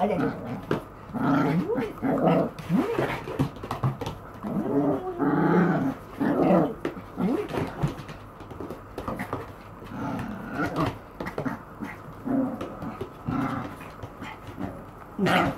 あれ。Ah.